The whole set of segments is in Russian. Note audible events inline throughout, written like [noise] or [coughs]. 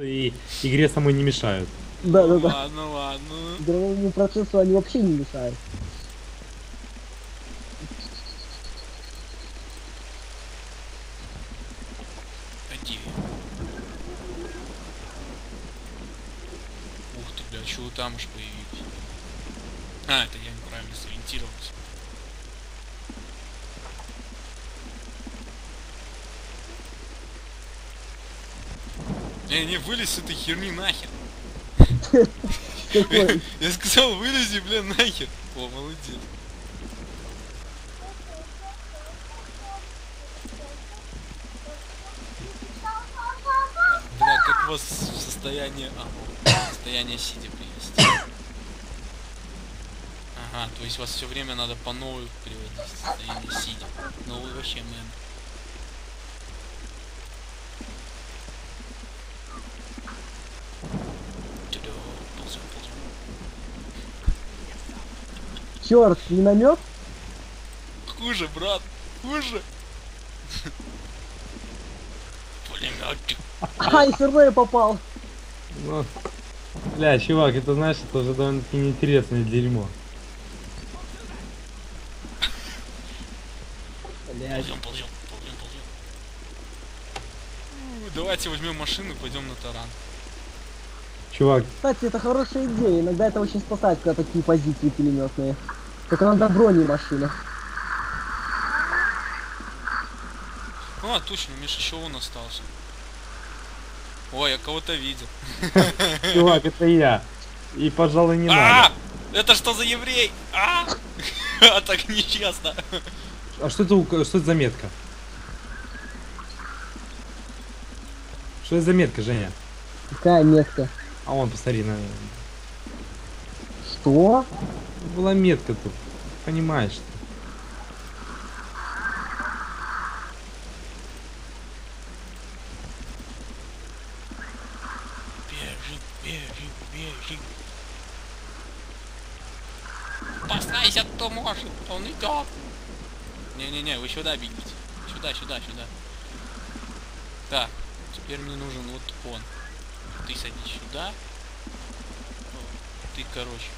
и игре самой не мешают. Да, да, да. Ладно, ладно. Игровому процессу они вообще не мешают. Иди. Ух ты, бля, чего там уж появились? А, это я неправильно сориентировался. Не, не, вылез с этой херни нахер. [laughs] Я сказал, вылези, бля, нахер. О, молодец. Бля, как вас в состояние... А, состояние сидя привести? Ага, то есть вас все время надо по новой приводить в состояние сидя. Ну вообще мэн. Тудо, ползем, ползем. Черт, миномет? Хуже, брат, хуже. Пулеметчик. Ай, все равно я попал. Ну, бля, чувак, это знаешь, это уже довольно-таки неинтересное дерьмо. Блядь. Ползем, ползем, ползем, ползем. У, Давайте возьмем машину и пойдем на таран. Чувак, Кстати, это хорошая идея. Иногда это очень спасает, когда такие позиции пулеметные. Только надо брони машина. Ну, а точно, Миша, еще он остался. Ой, я кого-то видел. [laughs] чувак, это я. И, пожалуй, не А! надо. Это что за еврей? А! [laughs] А так нечестно. А что это, у- что это за метка? Что это за метка, Женя? Какая метка? А вон, посмотри, на... Что? Была метка тут. Понимаешь что? Бежим, бежим, бежим. Постарайся, кто может, он идет. Не-не-не, вы сюда бегите. Сюда, сюда, сюда. Так, теперь мне нужен вот он. Ты садись сюда. Ты, короче.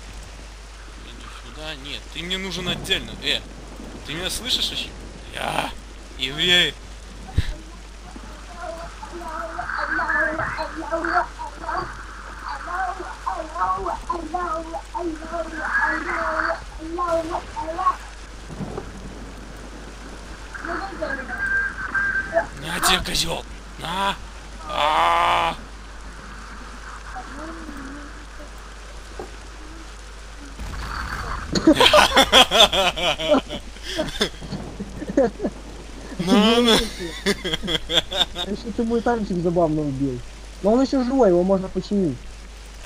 Сюда. Нет, ты мне нужен отдельно. Э, ты меня слышишь вообще? Я, еврей. На тебе, козел. На. А. На, на. Если ты мой танчик забавно убил. Но он еще живой, его можно починить.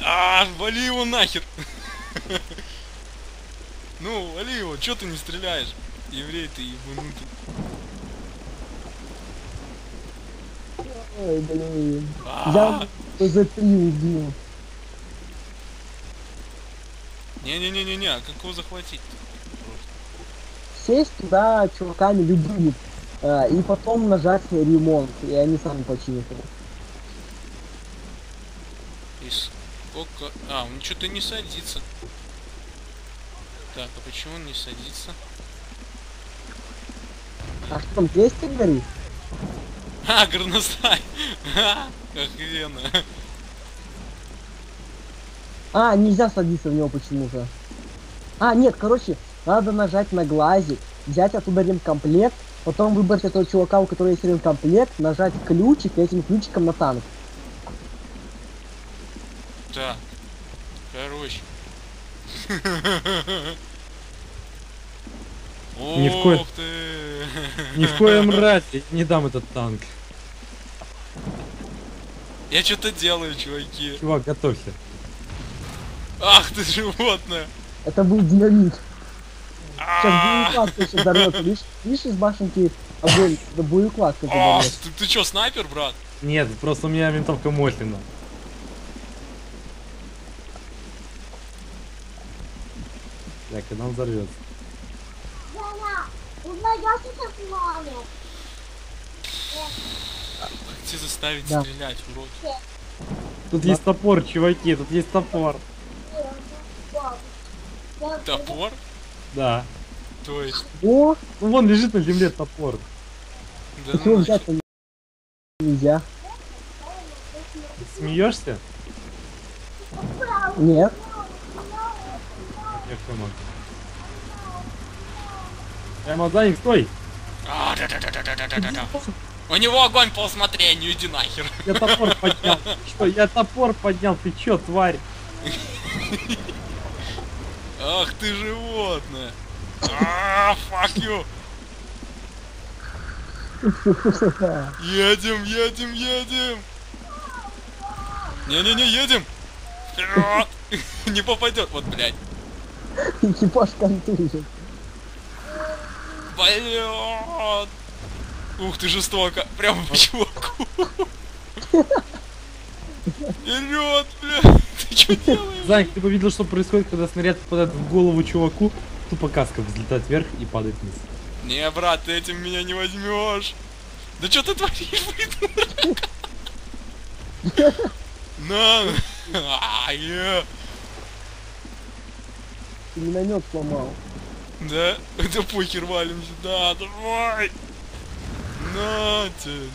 А, вали его нахер. Ну, вали его, чё ты не стреляешь? Еврей ты ебанутый. Ой, блин. А, Я за три убил. Не-не-не-не-не, а как его захватить? Сесть туда чуваками любыми. а, и потом нажать ремонт. И они сами починят его. И сколько... А, он что-то не садится. Так, а почему он не садится? А что там 200 горит? А, горностай! [laughs] Ха, Охренно. А, нельзя садиться в него почему-то. А, нет, короче, надо нажать на глазик, взять оттуда ремкомплект, потом выбрать этого чувака, у которого есть ремкомплект, нажать ключик и этим ключиком на танк. Так, короче. [laughs] Ни в ко-! Ни в коем разе не дам этот танк. Я что-то делаю, чуваки. Чувак, готовься. Ах ты животное! Это был динамит. Сейчас А, боекладка еще взорвется. Видишь, видишь из башенки огонь, да боекладка а, взорвется. Ты ты чё, снайпер, брат? Нет, просто у меня винтовка Мотлина. Так, когда он взорвется. Тебя заставить Да. стрелять, урод? Тут есть топор, чуваки, тут есть топор. Топор? Да. То есть, О, Ну вон лежит на земле топор. да почему ну, взять нельзя? Смеешься? Нет. Я кто могу? Эй, Мазаник, стой! А, да-да-да-да-да-да-да. У него огонь по усмотрению, иди нахер. Я топор поднял. [laughs] Что, я топор поднял, ты чё, тварь? [laughs] Ах ты животное. А, fuck you. Едем, едем, едем. Не-не-не, едем. Вперед. [laughs] Не попадет. Вот, блядь. Экипаж контужен. Блядь. Ух ты, жестоко. Прямо по чуваку. [laughs] Вперед, блядь. Ты что делаешь? Заник, ты бы видел, что происходит, когда снаряд попадает в голову чуваку, тупо каска взлетает вверх и падает вниз. Не, брат, ты этим меня не возьмешь. Да что ты творишь, придурок? [laughs] На! А. Ты миномет сломал. Да? Да похер валим сюда, давай! Нате!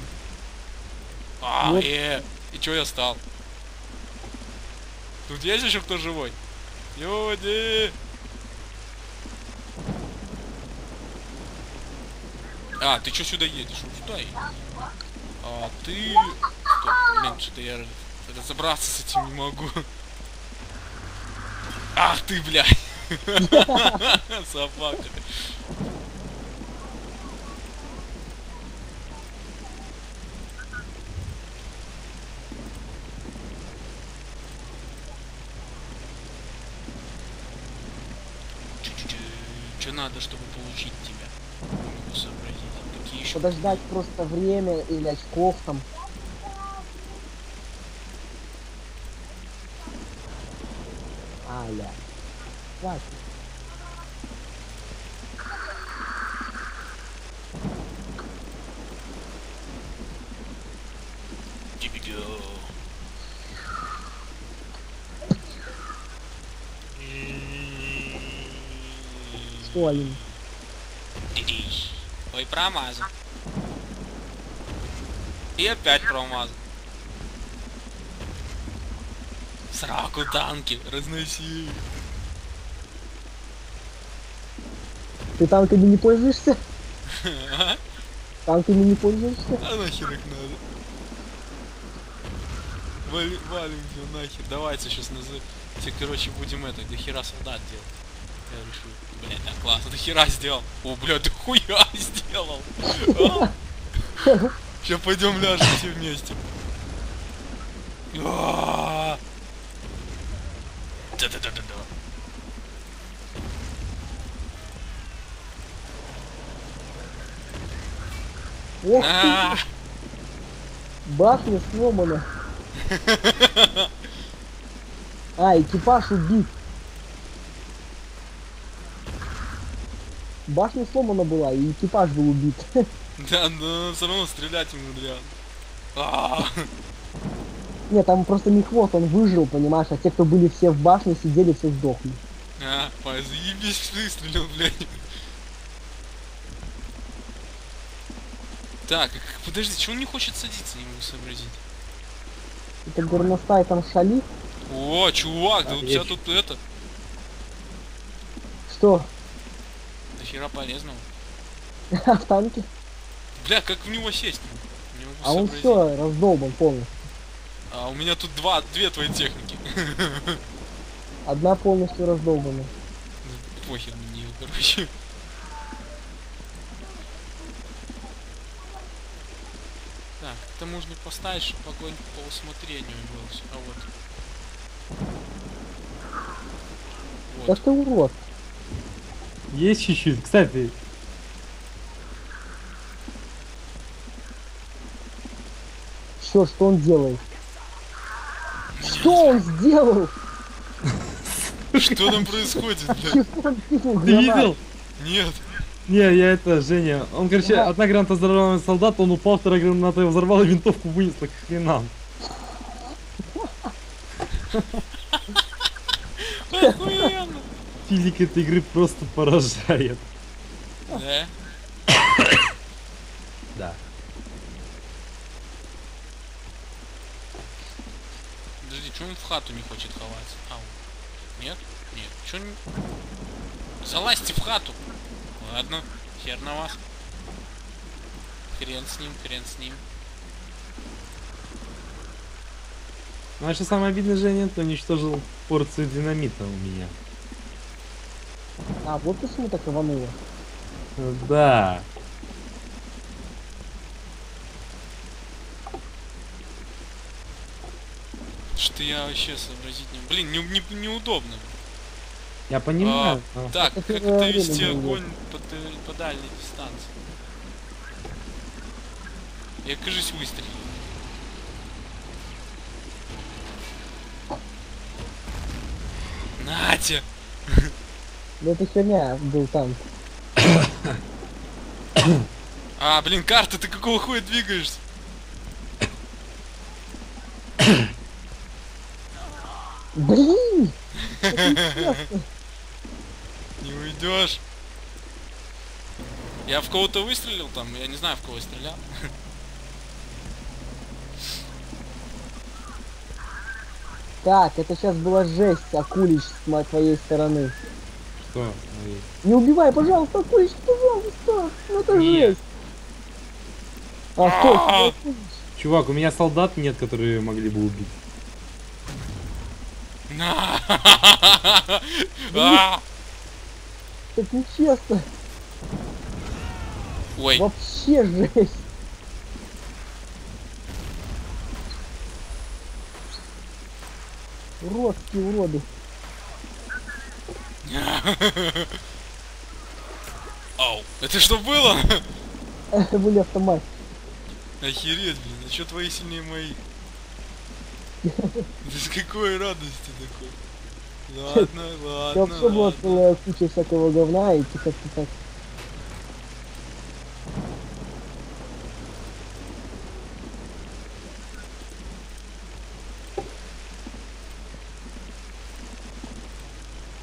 А, Вот. е. И чё я стал? Тут есть еще кто живой? Люди! А, ты чё сюда едешь? Вот сюда едешь. А ты... Стоп, Блин, что-то я разобраться с этим не могу. Ах ты, блядь! [laughs] Собака. ты. Что надо, чтобы получить тебя? Могу сообразить. Какие еще? Подождать просто время или очков там. Аля. Хватит. Дибидо. Что, Дидись. Ой, промазал. И опять промазал. Сраку танки, разноси. Ты танками не пользуешься? [laughs] А Танками не пользуешься? нахер их надо? Вали, валим все нахер. Давайте сейчас назад. Все, короче, будем это, до хера солдат делать. Я решил. Блять, так классно, до хера сделал. О, блядь, да хуя [laughs] сделал. Сейчас пойдем ляжем все вместе. А. Да-да-да-да-да. Ох А, ты, башня сломана. [laughs] А, экипаж убит. Башня сломана была, и экипаж был убит. [laughs] Да, но все равно стрелять ему дрян. А, Нет, там просто не хвост, он выжил, понимаешь, а те, кто были все в башне, сидели, все сдохли. а, заебись, выстрелил, блядь. Так, а подожди, чего он не хочет садиться, не могу сообразить. Это горностай там шалит. О, чувак, да у тебя тут это, Что? Хера полезного. [laughs] в танке? Бля, как в него сесть? Не могу А он все раздолбан полностью. А у меня тут два, две твои техники. [laughs] Одна полностью раздолбана. Похер на нее, короче. Так, это можно поставить, чтобы огонь по усмотрению был. А вот. Да Вот. ты урод. Есть чуть-чуть. Кстати, Все, что он делает? Что он сделал? Что там происходит, блядь? Ты видел? Нет. Не, я это, Женя. Он, короче, Да. одна граната взорвала солдат, он упал, вторая граната взорвала и винтовку вынесла к хренам. Охуенно. Физика этой игры просто поражает. Да? Да. Подожди, что он в хату не хочет ховаться? Ау. Нет? Нет. Чё не... Залазьте в хату. Ладно, хер на вас. Хрен с ним, хрен с ним. Ну, а что самое обидное, Женя, ты уничтожил порцию динамита у меня. А, вот почему так рвануло. Да. Что я вообще сообразить не... Блин, не, не- неудобно. Я понимаю. но- Так, Это как это вести огонь по, по дальней дистанции? Я, кажись, выстрелил. Натя! [laughs] Да это херня был танк. [coughs] А, блин, карта, ты какого хуя двигаешься? [coughs] Блин! [coughs] Не уйдешь. Я в кого-то выстрелил там, я не знаю, в кого я стрелял. Так, это сейчас была жесть, Акулич, с мо- твоей стороны. Что? Не убивай, пожалуйста, Акулич, пожалуйста. Ну это Нет. жесть. А, А. Чувак, у меня солдат нет, которые могли бы убить. [laughs] А! Так нечестно. Ой, Вообще жесть. Уродские уроды. Ау, это что было? Это были автомат. Охереть, блин, а чё твои сильнее? [laughs] Да с какой радости такой? Ладно, ладно, вообще была ладно. целая куча всякого говна и тихо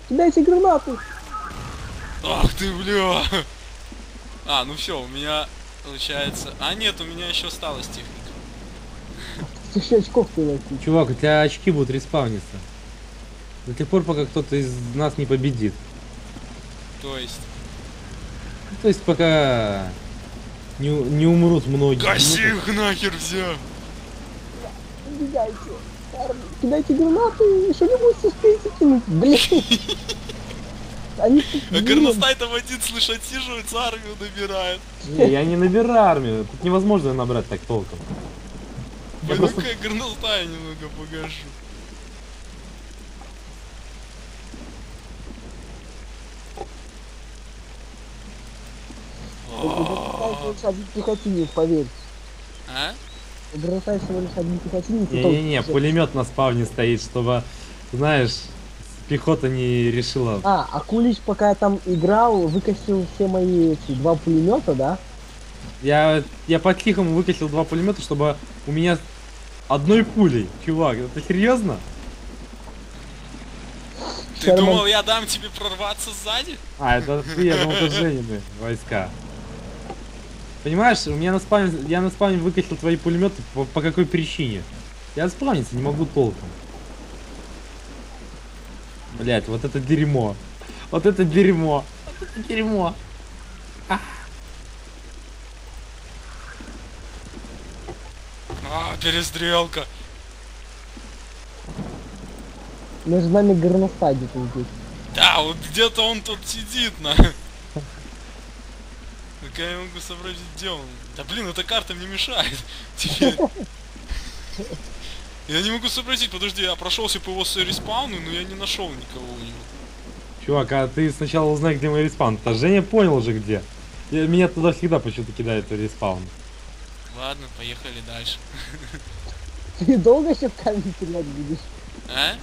Кидайте гранаты! Ах ты, бля! А, ну все, у меня получается... А нет, у меня еще осталась техника. Тысячи очков ты Чувак, у тебя очки будут респауниться. До тех пор, пока кто-то из нас не победит. То есть... То есть пока не, не умрут многие. Гаси их нахер все! Убегайте! Кидайте гранаты, что-нибудь успейте кинуть. Блин! [laughs] Они тут, А блин, горностай там один, слышь, отсиживается, армию набирает. Не, я не набираю армию. Тут невозможно набрать так толком. Я просто- я горностая немного погашу. Один пехотинец, поверь. А? Гранатаев всего лишь один пехотинец. и то Не-не-не, пулемет на спавне стоит, чтобы, знаешь, пехота не решила. А, а Кулич, пока я там играл, выкосил все мои эти два пулемета, да? Я, я по-тихому выкатил два пулемета, чтобы у меня одной пулей. Чувак, это серьезно? Ты Шерман- думал, я дам тебе прорваться сзади? А, это ты, я думал, это Женины войска. Понимаешь, у меня на спавне, я на спавне выкатил твои пулеметы по, по какой причине? Я спавниться не могу толком. Блять, вот это дерьмо. Вот это дерьмо. Вот это дерьмо. А, перестрелка. Между нами горностай где-то здесь. Да, вот где-то он тут сидит, на. Только я не могу сообразить, где он. Да блин, эта карта мне мешает. [laughs] Теперь. [laughs] Я не могу сообразить, подожди, я прошелся по его респауну, но я не нашел никого у него. Чувак, а ты сначала узнай, где мой респаун. А Женя понял уже где. Я- меня туда всегда почему-то кидает респаун. Ладно, поехали дальше. [laughs] Ты долго еще в камень стрелять будешь? А?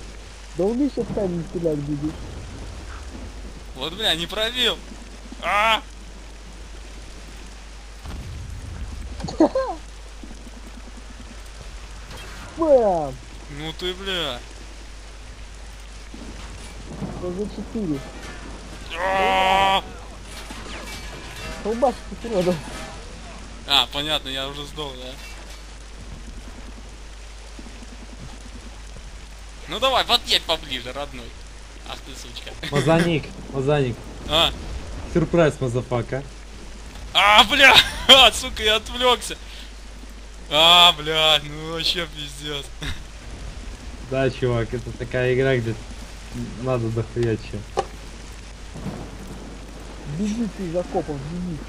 Долго еще в камень стрелять будешь? Вот, бля, не пробил. А! Бам! Ну ты, бля. За 4? А, Колбаску продал. А, понятно, я уже сдох, да? Ну давай, подъедь поближе, родной. Ах ты сучка. Мазаник, мазаник. А, Сюрприз, motherfucker. А, бля, [laughs] а, сука, я отвлекся. А, бля, ну вообще пиздец. Да, чувак, это такая игра, где надо дохуя чё. Бегите из окопов, бегите.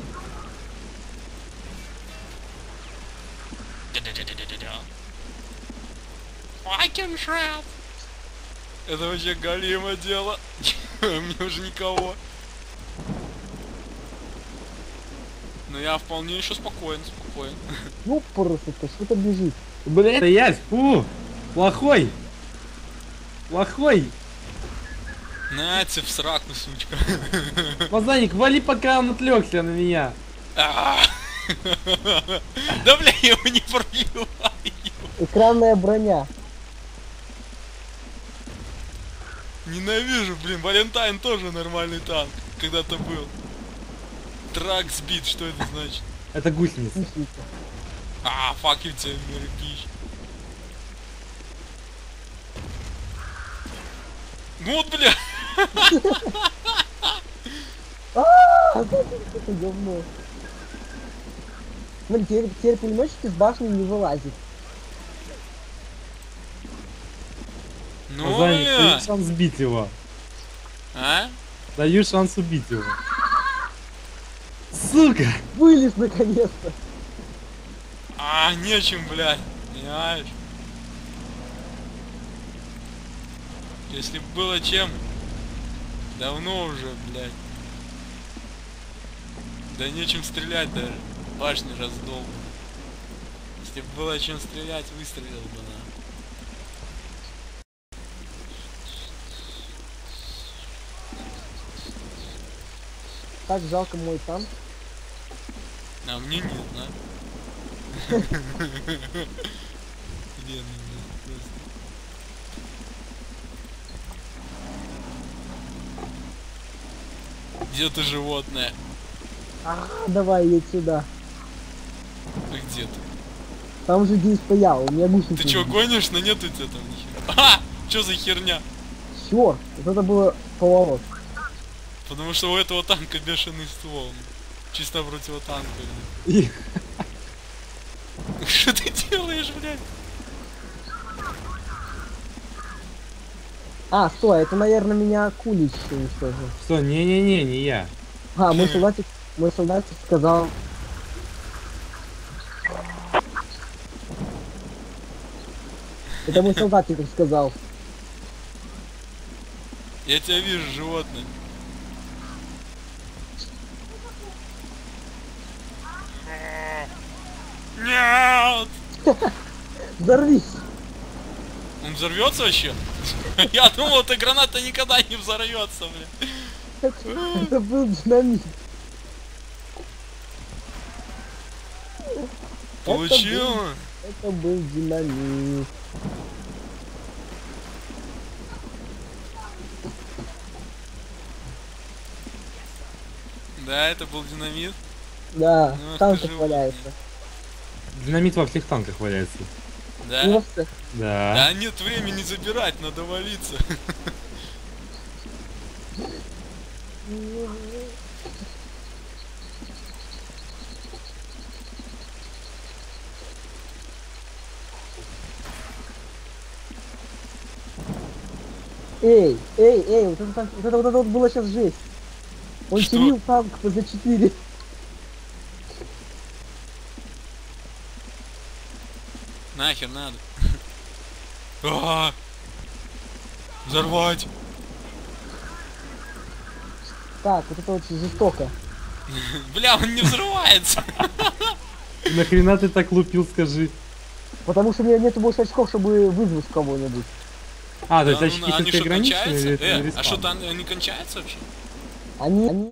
Fucking shred. Это вообще галимо дело. [laughs] Мне уже никого. Но я вполне еще спокоен, спокоен. Ну просто, что-то бежит. Блин, это я, фу! Плохой! Плохой! Нате в сраку, сучка. Мазаник, вали, пока он отвлекся на меня. А. Да бля, я его не пробиваю. Экранная броня. Ненавижу, блин, Валентайн тоже нормальный танк. Когда-то был. Трак сбит, что это значит? Это гусеница. А, факел тебе, мерпич. Ну вот, бля. А, это говно. Смотри, теперь, теперь пулеметчик из башни не вылазит. Ну, Мазаник, бля. даю шанс сбить его. А? Даю шанс убить его. Сука! Вылез наконец-то. А, нечем, блядь. Понимаешь? Если б было чем, давно уже, блядь. Да нечем стрелять даже. Башни раздолбаны. Если бы было чем стрелять, выстрелил бы на. Так жалко мой танк. А мне нет, да? Бедный, просто. Где ты, животное? А, давай едь сюда. Ты где ты? Там же где стоял, у меня гусеница. Ты чё, гонишь? На нету тебя там нихера. А! Чё за херня? Черт, вот это было поворот. Потому что у этого танка бешеный ствол. Чисто противотанковый. И- Что ты делаешь, блядь? А, стой, это, наверное, меня Кулич уничтожил. Что, не-не-не, не я. А, мой солдатик, мой солдатик сказал... Это мой [laughs] солдатик сказал. Я тебя вижу, животное. Нет! Взорвись! Он взорвется вообще? [laughs] Я думал, эта граната никогда не взорвется, бля. Это, был динамит. Получил? Это был динамит. Да, это был динамит. Да, Ну, там животное. валяется. Динамит во всех танках валяется. Да? Да. Да нет времени забирать, надо валиться. Эй, эй, эй, вот это, вот это, вот это вот было сейчас жесть. Он Что? чилил танк за 4. Нахер надо. [laughs] А! Взорвать! Так, вот это вот жестоко. [laughs] Бля, он не взрывается! [laughs] Нахрена ты так лупил, скажи? Потому что у меня нету больше очков, чтобы вызвать кого-нибудь. А, то есть Да, очки ну, они только что, ограничены кончаются? или это Э, а что-то они кончаются вообще? Они, они